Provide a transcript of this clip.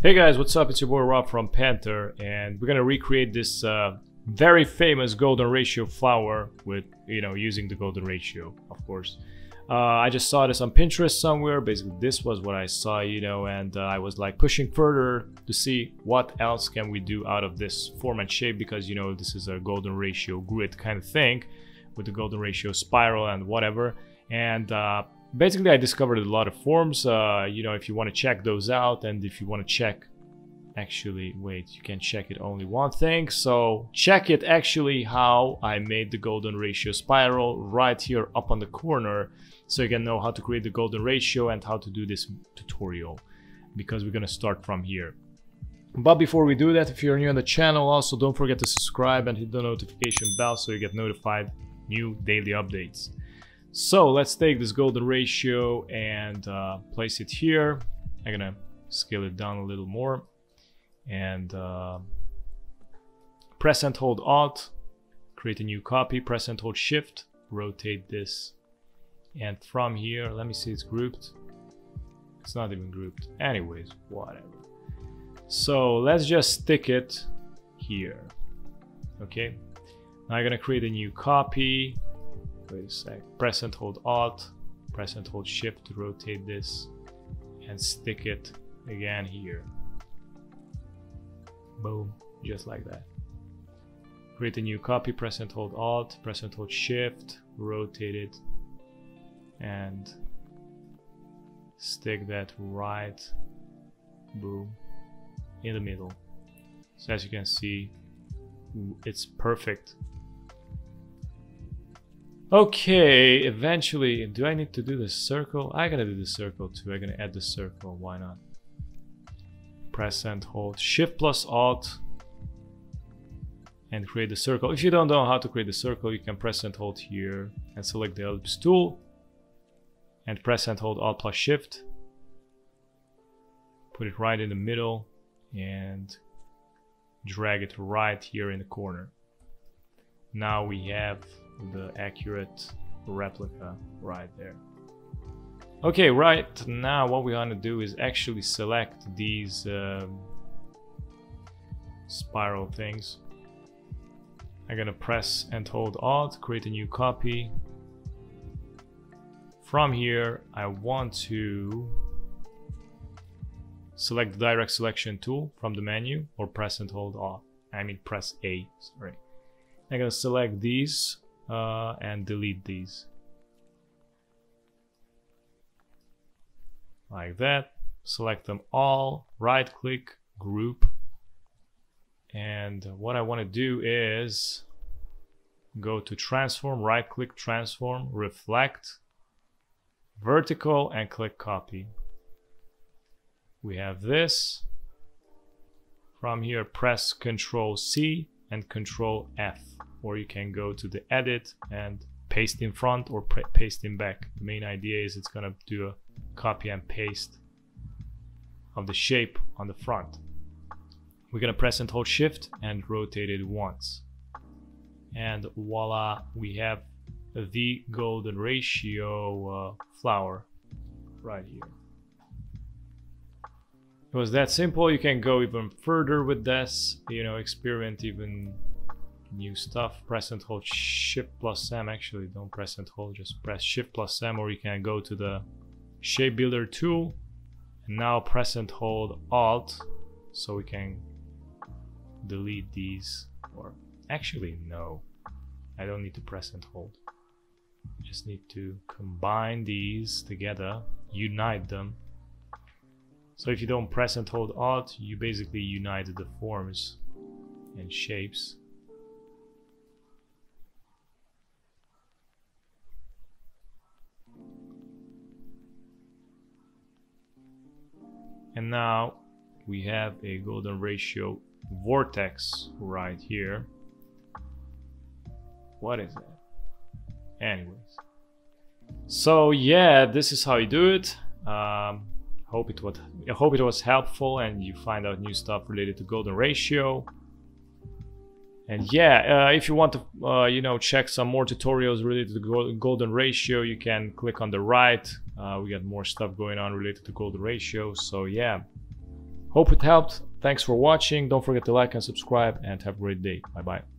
Hey guys, what's up? It's your boy Rob from Panter, and we're gonna recreate this uh, very famous golden ratio flower with, you know, using the golden ratio, of course. Uh, I just saw this on Pinterest somewhere. Basically, this was what I saw, you know, and uh, I was like pushing further to see what else can we do out of this form and shape because, you know, this is a golden ratio grid kind of thing with the golden ratio spiral and whatever. And uh, basically, I discovered a lot of forms. Uh, you know, if you want to check those out and if you want to check actually wait you can check it only one thing. So check it actually how I made the golden ratio spiral right here up on the corner so you can know how to create the golden ratio and how to do this tutorial because we're gonna start from here. But before we do that if you're new on the channel also don't forget to subscribe and hit the notification bell so you get notified new daily updates so let's take this golden ratio and uh, place it here I'm gonna scale it down a little more and uh, press and hold Alt, create a new copy, press and hold Shift, rotate this, and from here, let me see it's grouped. It's not even grouped. Anyways, whatever. So let's just stick it here. Okay. Now I'm gonna create a new copy. Wait a sec. Press and hold Alt, press and hold Shift to rotate this, and stick it again here. Boom, just like that. Create a new copy, press and hold Alt, press and hold Shift, rotate it, and stick that right, boom, in the middle. So as you can see, it's perfect. Okay, eventually, do I need to do the circle? I gotta do the circle too. I'm gonna add the circle, why not? press and hold shift plus alt and create the circle. If you don't know how to create the circle, you can press and hold here and select the ellipse tool and press and hold alt plus shift. Put it right in the middle and drag it right here in the corner. Now we have the accurate replica right there. Okay, right now what we want to do is actually select these um, spiral things. I'm gonna press and hold Alt, create a new copy. From here, I want to select the direct selection tool from the menu or press and hold Alt. I mean press A, sorry. I'm gonna select these uh, and delete these. like that. Select them all, right click, group. And what I want to do is go to transform, right click transform, reflect, vertical and click copy. We have this. From here press Ctrl C and Ctrl F or you can go to the edit and paste in front or paste in back. The main idea is it's gonna do a copy and paste of the shape on the front. We're gonna press and hold shift and rotate it once. And voila, we have the golden ratio uh, flower right here. It was that simple, you can go even further with this, you know, experiment even new stuff. Press and hold shift plus M, actually don't press and hold, just press shift plus M or you can go to the shape builder tool. And now press and hold alt so we can delete these. Or actually no. I don't need to press and hold. Just need to combine these together unite them. So if you don't press and hold alt you basically united the forms and shapes And now we have a golden ratio vortex right here. What is it? Anyways. So yeah, this is how you do it. Um, hope it was I hope it was helpful and you find out new stuff related to golden ratio. And yeah, uh, if you want to, uh, you know, check some more tutorials related to golden ratio, you can click on the right. Uh, we got more stuff going on related to golden ratio. So yeah, Hope it helped. Thanks for watching. Don't forget to like and subscribe and have a great day. Bye bye.